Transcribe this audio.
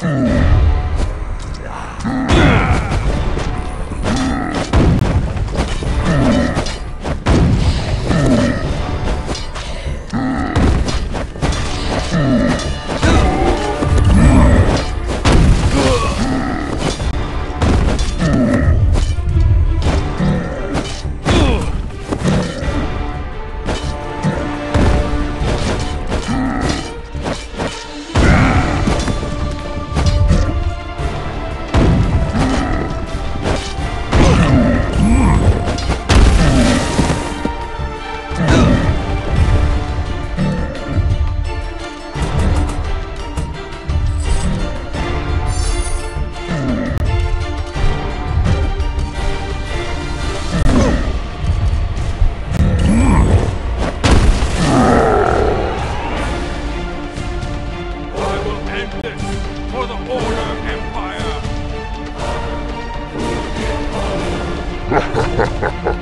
I Empire!